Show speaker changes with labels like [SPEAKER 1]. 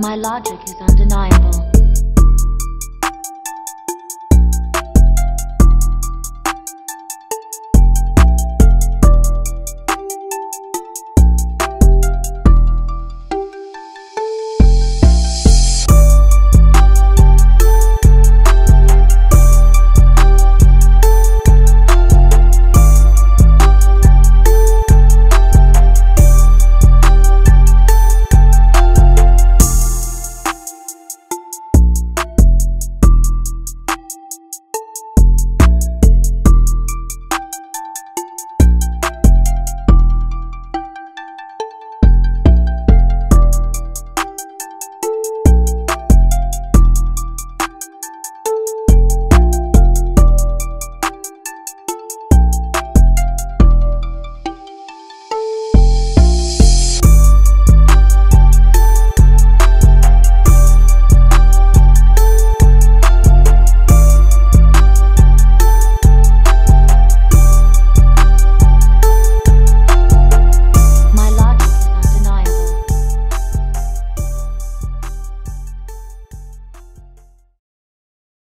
[SPEAKER 1] My logic is undeniable.